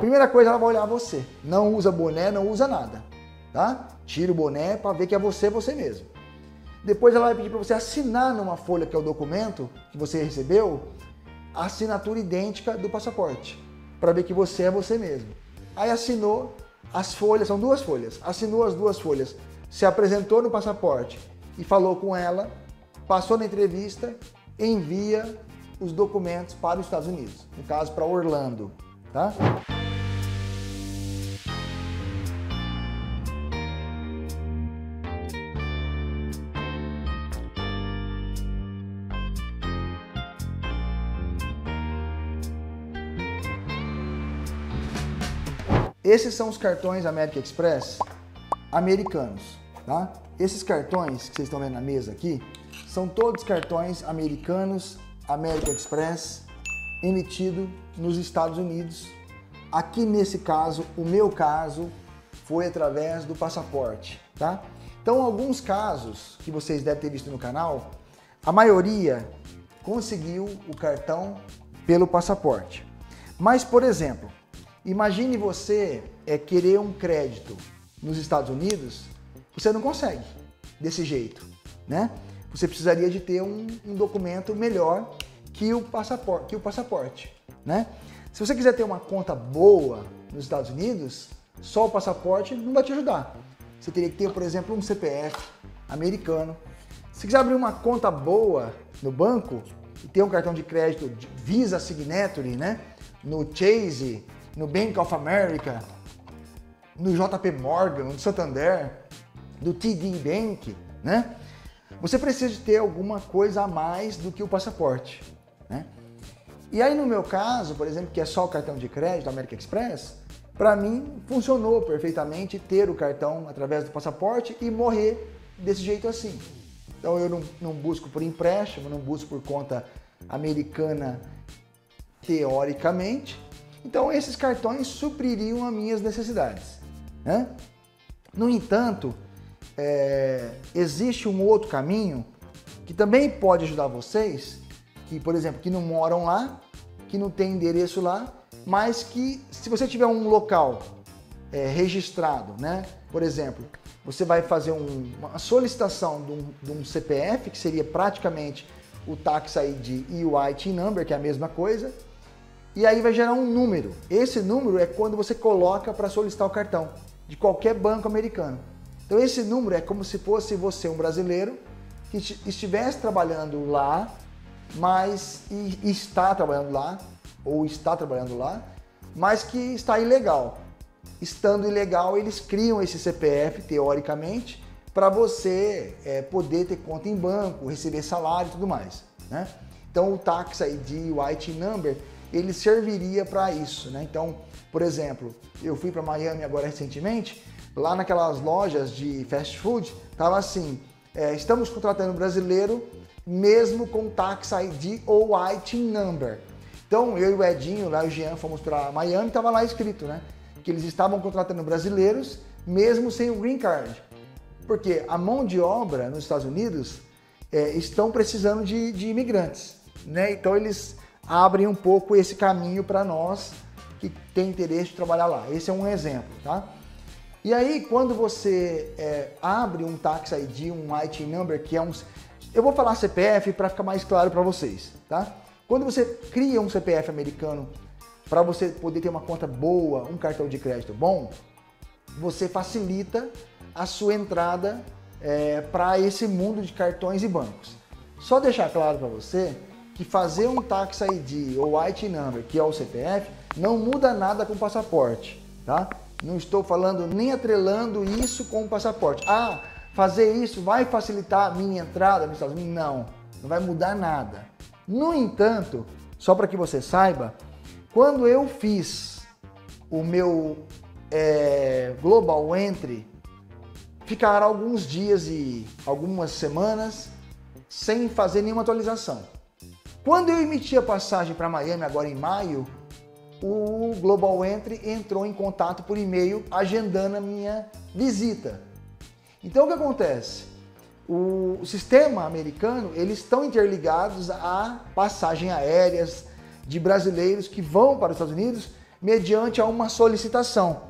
Primeira coisa, ela vai olhar você. Não usa boné, não usa nada, tá? Tira o boné para ver que é você, você mesmo. Depois ela vai pedir para você assinar numa folha que é o documento que você recebeu, a assinatura idêntica do passaporte, para ver que você é você mesmo. Aí assinou as folhas, são duas folhas. Assinou as duas folhas, se apresentou no passaporte e falou com ela, passou na entrevista, envia os documentos para os Estados Unidos, no caso para Orlando, tá? Esses são os cartões American Express americanos, tá? Esses cartões que vocês estão vendo na mesa aqui, são todos cartões americanos American Express emitido nos Estados Unidos. Aqui nesse caso, o meu caso foi através do passaporte, tá? Então, alguns casos que vocês devem ter visto no canal, a maioria conseguiu o cartão pelo passaporte. Mas, por exemplo, Imagine você é, querer um crédito nos Estados Unidos, você não consegue desse jeito, né? Você precisaria de ter um, um documento melhor que o passaporte, que o passaporte, né? Se você quiser ter uma conta boa nos Estados Unidos, só o passaporte não vai te ajudar. Você teria que ter, por exemplo, um CPF americano. Se quiser abrir uma conta boa no banco e ter um cartão de crédito Visa Signature, né? No Chase, no Bank of America, no JP Morgan, no Santander, do TD Bank, né? Você precisa ter alguma coisa a mais do que o passaporte, né? E aí no meu caso, por exemplo, que é só o cartão de crédito da American Express, para mim funcionou perfeitamente ter o cartão através do passaporte e morrer desse jeito assim. Então eu não, não busco por empréstimo, não busco por conta americana teoricamente, então esses cartões supririam as minhas necessidades. Né? No entanto, é, existe um outro caminho que também pode ajudar vocês, que por exemplo, que não moram lá, que não tem endereço lá, mas que se você tiver um local é, registrado, né? Por exemplo, você vai fazer um, uma solicitação de um, de um, CPF, que seria praticamente o Tax ID e o IT Number, que é a mesma coisa, e aí vai gerar um número. Esse número é quando você coloca para solicitar o cartão de qualquer banco americano. Então esse número é como se fosse você um brasileiro que estivesse trabalhando lá, mas e, está trabalhando lá ou está trabalhando lá, mas que está ilegal. Estando ilegal, eles criam esse CPF teoricamente para você é, poder ter conta em banco, receber salário e tudo mais. Né? Então o Tax ID, o IT Number ele serviria para isso, né? Então, por exemplo, eu fui para Miami agora recentemente, lá naquelas lojas de fast food, tava assim, é, estamos contratando brasileiro mesmo com tax ID ou IT number. Então, eu e o Edinho, lá o Jean, fomos para Miami, estava lá escrito, né? Que eles estavam contratando brasileiros mesmo sem o green card. Porque a mão de obra nos Estados Unidos é, estão precisando de, de imigrantes, né? Então, eles abrem um pouco esse caminho para nós que tem interesse de trabalhar lá. Esse é um exemplo, tá? E aí, quando você é, abre um Tax ID, um IT Number, que é um... Eu vou falar CPF para ficar mais claro para vocês, tá? Quando você cria um CPF americano para você poder ter uma conta boa, um cartão de crédito bom, você facilita a sua entrada é, para esse mundo de cartões e bancos. Só deixar claro para você que fazer um Tax ID ou IT Number, que é o CPF, não muda nada com o passaporte, tá? Não estou falando nem atrelando isso com o passaporte. Ah, fazer isso vai facilitar a minha entrada nos Estados Unidos? Não, não vai mudar nada. No entanto, só para que você saiba, quando eu fiz o meu é, Global Entry, ficaram alguns dias e algumas semanas sem fazer nenhuma atualização. Quando eu emiti a passagem para Miami agora em maio, o Global Entry entrou em contato por e-mail agendando a minha visita. Então o que acontece? O, sistema americano, eles estão interligados a passagem aéreas de brasileiros que vão para os Estados Unidos mediante a uma solicitação.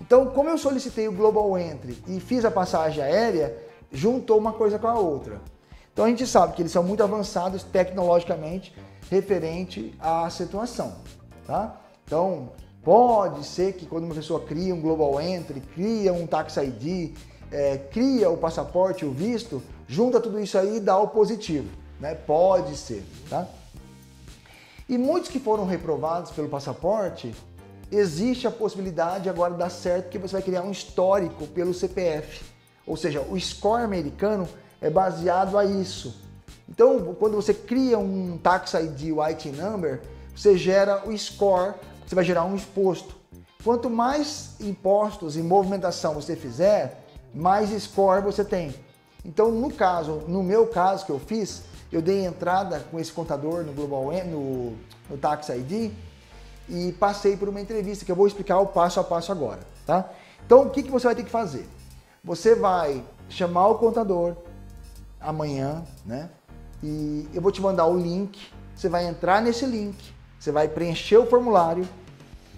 Então, como eu solicitei o Global Entry e fiz a passagem aérea, juntou uma coisa com a outra. Então a gente sabe que eles são muito avançados tecnologicamente referente à situação, tá? Então pode ser que quando uma pessoa cria um Global Entry, cria um Tax ID, é, cria o passaporte, o visto, junta tudo isso aí e dá o positivo, né? Pode ser, tá? E muitos que foram reprovados pelo passaporte, existe a possibilidade agora de dar certo que você vai criar um histórico pelo CPF. Ou seja, o score americano é baseado a isso. Então, quando você cria um Tax ID White Number, você gera o score, você vai gerar um exposto. Quanto mais impostos e movimentação você fizer, mais score você tem. Então, no caso, no meu caso que eu fiz, eu dei entrada com esse contador no Global no, no Tax ID e passei por uma entrevista que eu vou explicar o passo a passo agora, tá? Então, o que, que você vai ter que fazer? Você vai chamar o contador amanhã, né? E eu vou te mandar o link, você vai entrar nesse link, você vai preencher o formulário,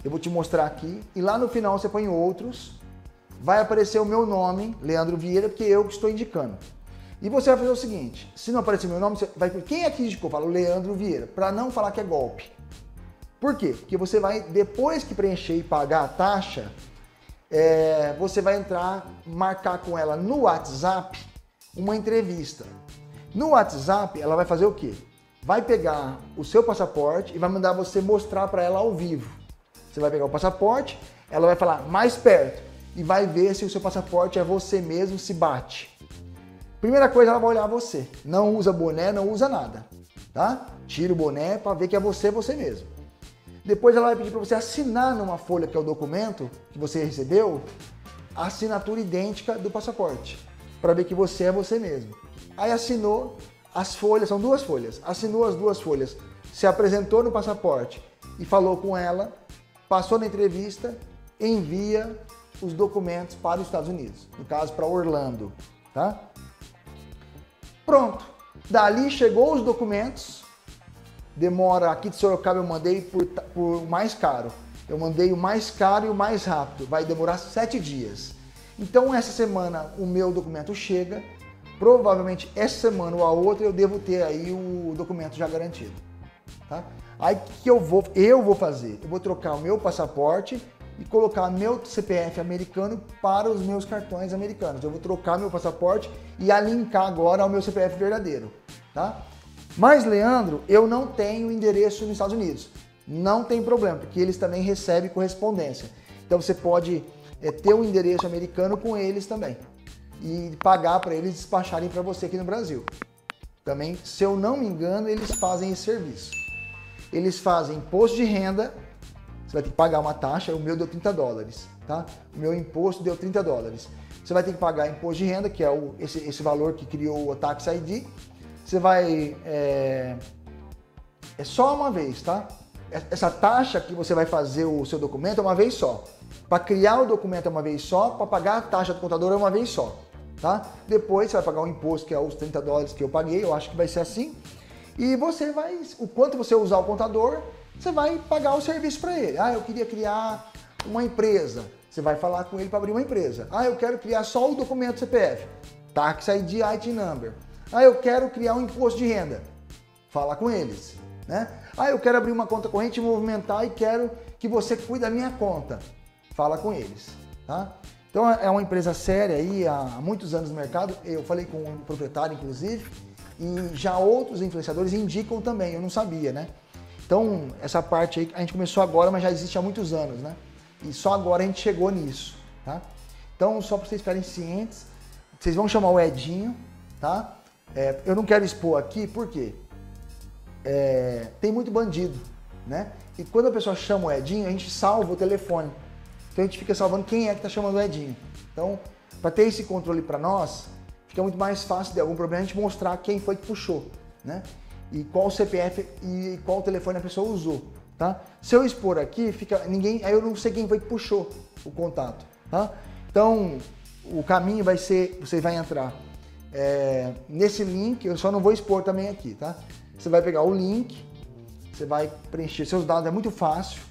eu vou te mostrar aqui, e lá no final você põe outros, vai aparecer o meu nome, Leandro Vieira, porque eu que estou indicando. E você vai fazer o seguinte: se não aparecer meu nome, você vai. Quem é que indicou? Fala Leandro Vieira, para não falar que é golpe. Por quê? Porque você vai, depois que preencher e pagar a taxa, é, você vai entrar, marcar com ela no WhatsApp uma entrevista. No WhatsApp, ela vai fazer o quê? Vai pegar o seu passaporte e vai mandar você mostrar para ela ao vivo. Você vai pegar o passaporte, ela vai falar mais perto e vai ver se o seu passaporte é você mesmo, se bate. Primeira coisa, ela vai olhar você. Não usa boné, não usa nada, tá? Tira o boné para ver que é você, você mesmo. Depois ela vai pedir para você assinar numa folha que é o documento que você recebeu, a assinatura idêntica do passaporte, para ver que você é você mesmo. Aí assinou as folhas, são duas folhas. Assinou as duas folhas, se apresentou no passaporte e falou com ela, passou na entrevista, envia os documentos para os Estados Unidos, no caso para Orlando, tá? Pronto. Dali chegou os documentos. Demora aqui de Sorocaba eu mandei por, por mais caro. Eu mandei o mais caro e o mais rápido. Vai demorar sete dias. Então essa semana o meu documento chega. Provavelmente essa semana ou a outra eu devo ter aí o documento já garantido. Tá? Aí que eu vou, eu vou fazer? Eu vou trocar o meu passaporte e colocar meu CPF americano para os meus cartões americanos. Eu vou trocar meu passaporte e alinhar agora ao meu CPF verdadeiro, tá? Mas, Leandro, eu não tenho endereço nos Estados Unidos. Não tem problema, porque eles também recebem correspondência. Então você pode é, ter um endereço americano com eles também e pagar para eles despacharem para você aqui no Brasil. Também, se eu não me engano, eles fazem esse serviço. Eles fazem imposto de renda você vai ter que pagar uma taxa, o meu deu 30 dólares, tá? O meu imposto deu 30 dólares. Você vai ter que pagar imposto de renda, que é o, esse, esse valor que criou o Tax ID. Você vai... É, é só uma vez, tá? Essa taxa que você vai fazer o seu documento é uma vez só. Para criar o documento é uma vez só, para pagar a taxa do contador é uma vez só, tá? Depois você vai pagar o imposto, que é os 30 dólares que eu paguei, eu acho que vai ser assim. E você vai, o quanto você usar o contador, você vai pagar o serviço para ele. Ah, eu queria criar uma empresa. Você vai falar com ele para abrir uma empresa. Ah, eu quero criar só o documento CPF. Tax ID IT Number. Ah, eu quero criar um imposto de renda. Fala com eles. Né? Ah, eu quero abrir uma conta corrente e movimentar e quero que você cuide da minha conta. Fala com eles. Tá? Então é uma empresa séria aí, há muitos anos no mercado. Eu falei com o proprietário, inclusive, e já outros influenciadores indicam também. Eu não sabia, né? Então, essa parte aí a gente começou agora, mas já existe há muitos anos, né? E só agora a gente chegou nisso, tá? Então, só para vocês ficarem cientes, vocês vão chamar o Edinho, tá? É, eu não quero expor aqui, por quê? É, tem muito bandido, né? E quando a pessoa chama o Edinho, a gente salva o telefone. Então a gente fica salvando quem é que está chamando o Edinho. Então, para ter esse controle para nós, fica muito mais fácil de algum problema a gente mostrar quem foi que puxou, né? e qual CPF e qual telefone a pessoa usou, tá? Se eu expor aqui, fica ninguém, aí eu não sei quem foi que puxou o contato, tá? Então, o caminho vai ser, você vai entrar é, nesse link, eu só não vou expor também aqui, tá? Você vai pegar o link, você vai preencher seus dados, é muito fácil,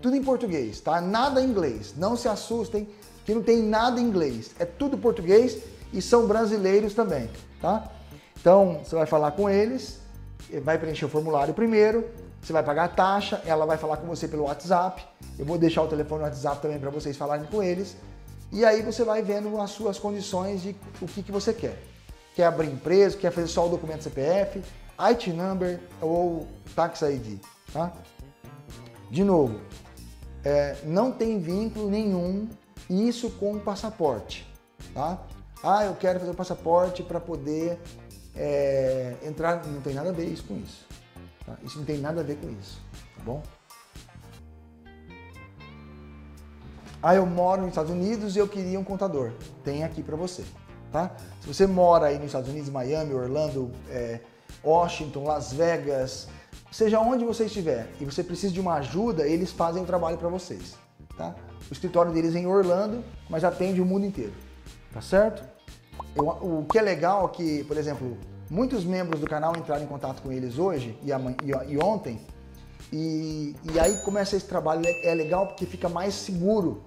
Tudo em português, tá? Nada em inglês. Não se assustem que não tem nada em inglês. É tudo português e são brasileiros também, tá? Então, você vai falar com eles, vai preencher o formulário primeiro, você vai pagar a taxa, ela vai falar com você pelo WhatsApp. Eu vou deixar o telefone no WhatsApp também para vocês falarem com eles. E aí você vai vendo as suas condições de o que, que você quer. Quer abrir empresa, quer fazer só o documento CPF, IT number ou tax ID, tá? De novo, é, não tem vínculo nenhum isso com o passaporte, tá? Ah, eu quero fazer o passaporte para poder é, entrar. Não tem nada a ver isso com isso. Tá? Isso não tem nada a ver com isso, tá bom? Ah, eu moro nos Estados Unidos e eu queria um contador. Tem aqui para você, tá? Se você mora aí nos Estados Unidos, Miami, Orlando, é, Washington, Las Vegas, seja onde você estiver e você precisa de uma ajuda, eles fazem o trabalho para vocês, tá? O escritório deles é em Orlando, mas atende o mundo inteiro, tá certo? Eu, o que é legal é que, por exemplo, muitos membros do canal entraram em contato com eles hoje e, e, e ontem e, e aí começa esse trabalho, é legal porque fica mais seguro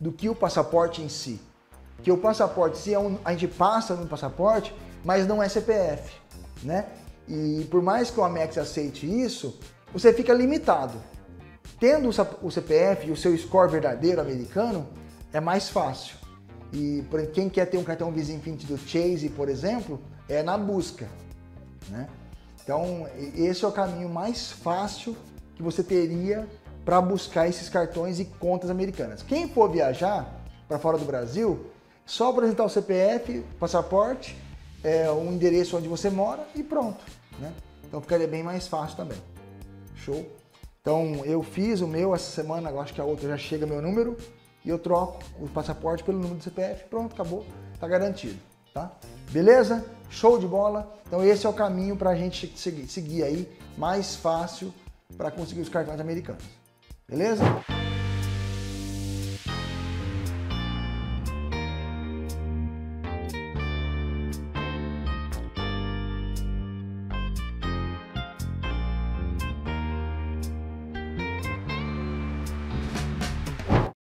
do que o passaporte em si. Que o passaporte, se é um, a gente passa no passaporte, mas não é CPF, né? E por mais que o Amex aceite isso, você fica limitado. Tendo o CPF e o seu score verdadeiro americano, é mais fácil. E quem quer ter um cartão Visa Infinity do Chase, por exemplo, é na busca, né? Então, esse é o caminho mais fácil que você teria para buscar esses cartões e contas americanas. Quem for viajar para fora do Brasil, só apresentar o CPF, passaporte, é, o endereço onde você mora e pronto. Né? Então ficaria bem mais fácil também. Show? Então eu fiz o meu essa semana, acho que a outra já chega meu número e eu troco o passaporte pelo número do CPF, pronto, acabou, tá garantido, tá? Beleza? Show de bola. Então esse é o caminho para a gente seguir, seguir aí mais fácil para conseguir os cartões americanos. Beleza?